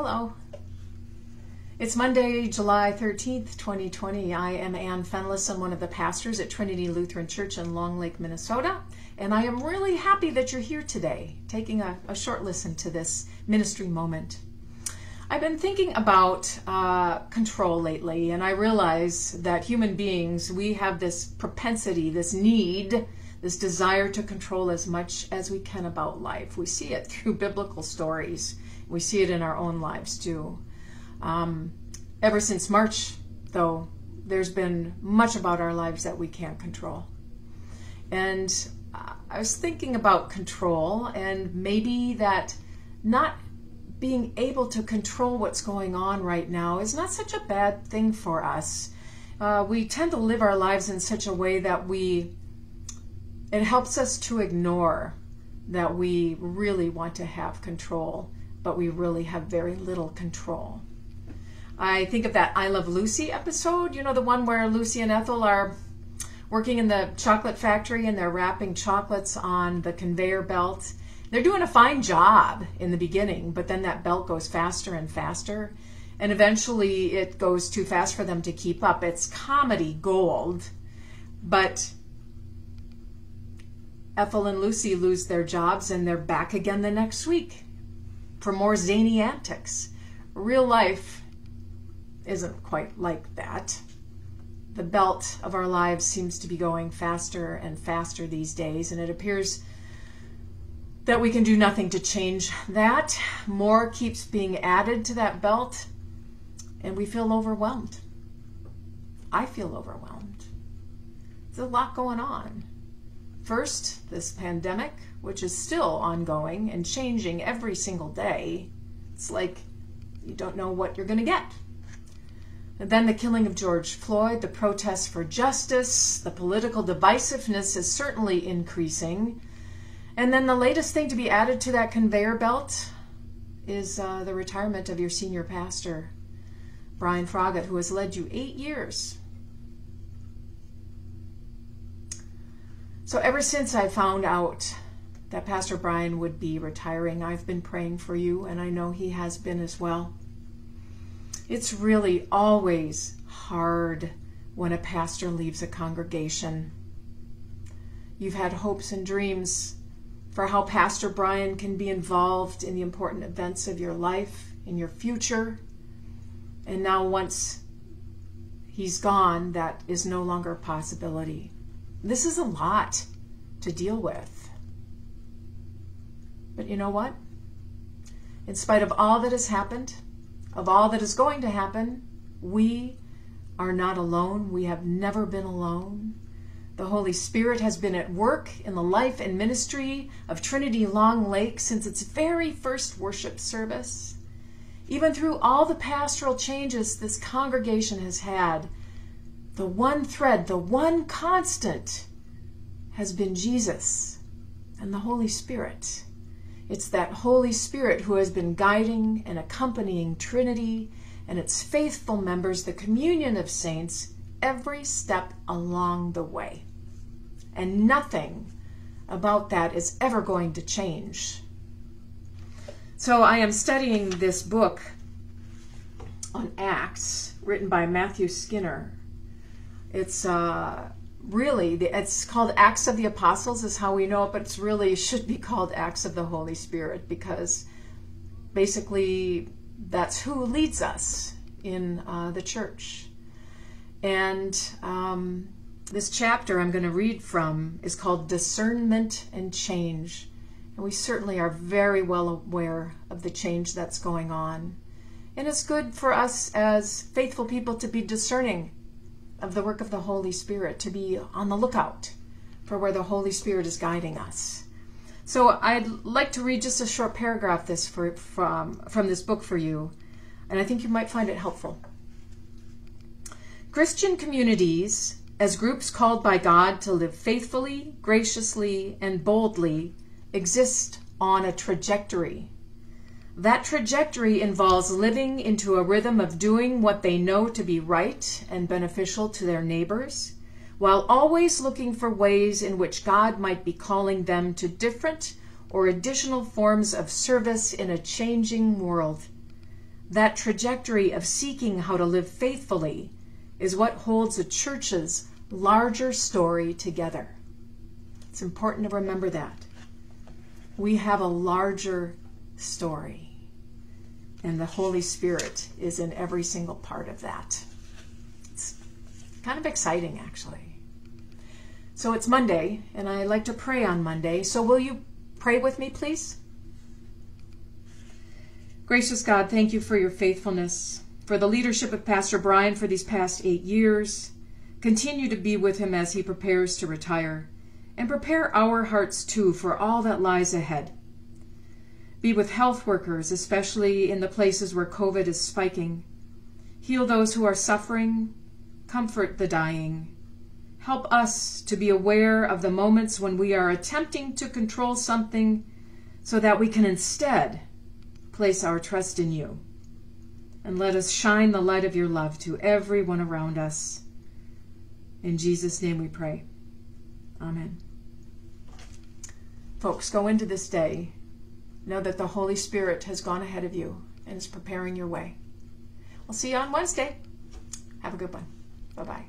Hello. It's Monday, July 13th, 2020. I am Ann Fenlason. I'm one of the pastors at Trinity Lutheran Church in Long Lake, Minnesota. And I am really happy that you're here today, taking a, a short listen to this ministry moment. I've been thinking about uh, control lately, and I realize that human beings, we have this propensity, this need, this desire to control as much as we can about life. We see it through biblical stories, we see it in our own lives too. Um, ever since March, though, there's been much about our lives that we can't control. And I was thinking about control and maybe that not being able to control what's going on right now is not such a bad thing for us. Uh, we tend to live our lives in such a way that we, it helps us to ignore that we really want to have control, but we really have very little control. I think of that I Love Lucy episode, you know, the one where Lucy and Ethel are working in the chocolate factory and they're wrapping chocolates on the conveyor belt they're doing a fine job in the beginning, but then that belt goes faster and faster. And eventually it goes too fast for them to keep up. It's comedy gold. But Ethel and Lucy lose their jobs and they're back again the next week for more zany antics. Real life isn't quite like that. The belt of our lives seems to be going faster and faster these days, and it appears that we can do nothing to change that. More keeps being added to that belt, and we feel overwhelmed. I feel overwhelmed. There's a lot going on. First, this pandemic, which is still ongoing and changing every single day. It's like you don't know what you're going to get. And then the killing of George Floyd, the protests for justice, the political divisiveness is certainly increasing. And then the latest thing to be added to that conveyor belt is uh, the retirement of your senior pastor, Brian Froggatt, who has led you eight years. So ever since I found out that Pastor Brian would be retiring, I've been praying for you, and I know he has been as well. It's really always hard when a pastor leaves a congregation. You've had hopes and dreams for how Pastor Brian can be involved in the important events of your life, in your future. And now, once he's gone, that is no longer a possibility. This is a lot to deal with. But you know what? In spite of all that has happened, of all that is going to happen, we are not alone. We have never been alone. The Holy Spirit has been at work in the life and ministry of Trinity Long Lake since its very first worship service. Even through all the pastoral changes this congregation has had, the one thread, the one constant has been Jesus and the Holy Spirit. It's that Holy Spirit who has been guiding and accompanying Trinity and its faithful members, the communion of saints, every step along the way and nothing about that is ever going to change. So I am studying this book on Acts, written by Matthew Skinner. It's uh, really it's called Acts of the Apostles, is how we know it, but it's really should be called Acts of the Holy Spirit because basically that's who leads us in uh, the church. And um, this chapter I'm going to read from is called Discernment and Change. And we certainly are very well aware of the change that's going on. And it's good for us as faithful people to be discerning of the work of the Holy Spirit, to be on the lookout for where the Holy Spirit is guiding us. So I'd like to read just a short paragraph this for, from, from this book for you, and I think you might find it helpful. Christian communities as groups called by God to live faithfully, graciously, and boldly, exist on a trajectory. That trajectory involves living into a rhythm of doing what they know to be right and beneficial to their neighbors, while always looking for ways in which God might be calling them to different or additional forms of service in a changing world. that trajectory of seeking how to live faithfully is what holds a church's larger story together. It's important to remember that. We have a larger story, and the Holy Spirit is in every single part of that. It's kind of exciting, actually. So it's Monday, and I like to pray on Monday. So will you pray with me, please? Gracious God, thank you for your faithfulness, for the leadership of Pastor Brian for these past eight years. Continue to be with him as he prepares to retire, and prepare our hearts too for all that lies ahead. Be with health workers, especially in the places where COVID is spiking. Heal those who are suffering, comfort the dying. Help us to be aware of the moments when we are attempting to control something so that we can instead place our trust in you. And let us shine the light of your love to everyone around us. In Jesus' name we pray. Amen. Folks, go into this day. Know that the Holy Spirit has gone ahead of you and is preparing your way. We'll see you on Wednesday. Have a good one. Bye bye.